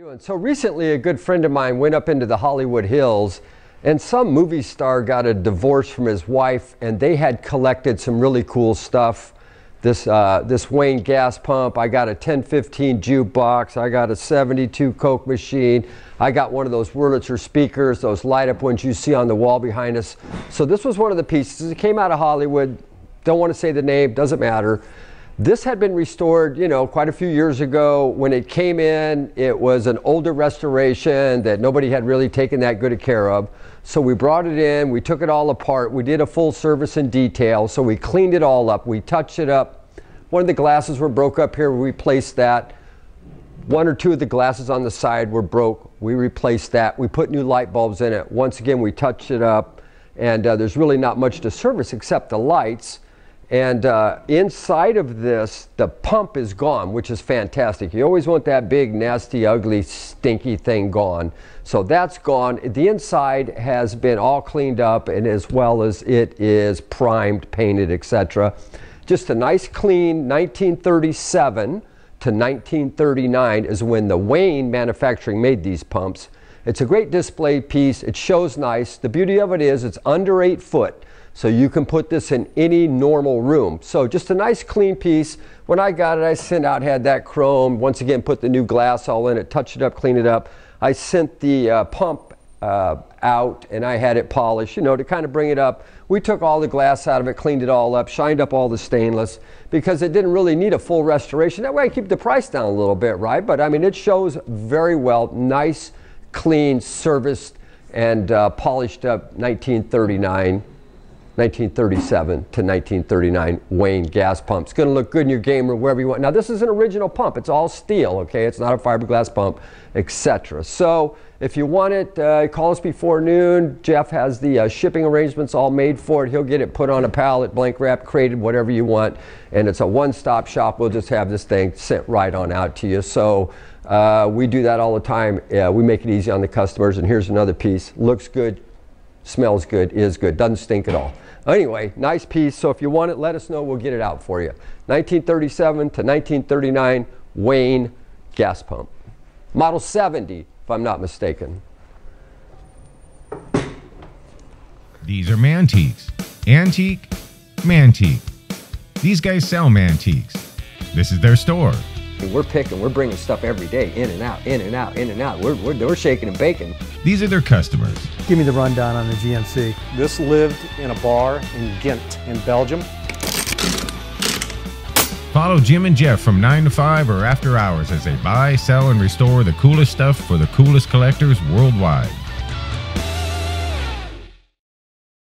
doing? So recently, a good friend of mine went up into the Hollywood Hills, and some movie star got a divorce from his wife, and they had collected some really cool stuff. This uh, this Wayne gas pump. I got a 1015 jukebox. I got a 72 Coke machine. I got one of those Wurlitzer speakers, those light up ones you see on the wall behind us. So this was one of the pieces. It came out of Hollywood. Don't want to say the name. Doesn't matter. This had been restored, you know, quite a few years ago. When it came in, it was an older restoration that nobody had really taken that good a care of. So we brought it in, we took it all apart, we did a full service in detail. So we cleaned it all up, we touched it up. One of the glasses were broke up here, we replaced that. One or two of the glasses on the side were broke, we replaced that. We put new light bulbs in it. Once again, we touched it up, and uh, there's really not much to service except the lights. And uh, inside of this, the pump is gone, which is fantastic. You always want that big, nasty, ugly, stinky thing gone. So that's gone. The inside has been all cleaned up, and as well as it is primed, painted, etc. Just a nice, clean 1937 to 1939 is when the Wayne manufacturing made these pumps. It's a great display piece. It shows nice. The beauty of it is it's under eight foot. So you can put this in any normal room. So just a nice clean piece. When I got it, I sent out, had that chrome. Once again, put the new glass all in it, touch it up, clean it up. I sent the uh, pump uh, out and I had it polished, you know, to kind of bring it up. We took all the glass out of it, cleaned it all up, shined up all the stainless because it didn't really need a full restoration. That way I keep the price down a little bit, right? But I mean, it shows very well, nice, clean, serviced, and uh, polished up 1939 1937 to 1939 Wayne gas pump. It's going to look good in your game room, wherever you want. Now, this is an original pump. It's all steel, okay? It's not a fiberglass pump, etc. So, if you want it, uh, call us before noon. Jeff has the uh, shipping arrangements all made for it. He'll get it put on a pallet, blank wrap, crated, whatever you want. And it's a one-stop shop. We'll just have this thing sent right on out to you. So, uh, we do that all the time. we make it easy on the customers. And here's another piece. Looks good, smells good, is good, doesn't stink at all. Anyway, nice piece. So if you want it, let us know. We'll get it out for you. 1937 to 1939 Wayne gas pump. Model 70, if I'm not mistaken. These are Mantiques. Antique, Mantique. These guys sell Mantiques. This is their store. We're picking, we're bringing stuff every day, in and out, in and out, in and out. We're, we're, we're shaking and baking. These are their customers. Give me the rundown on the GMC. This lived in a bar in Ghent, in Belgium. Follow Jim and Jeff from 9 to 5 or after hours as they buy, sell, and restore the coolest stuff for the coolest collectors worldwide.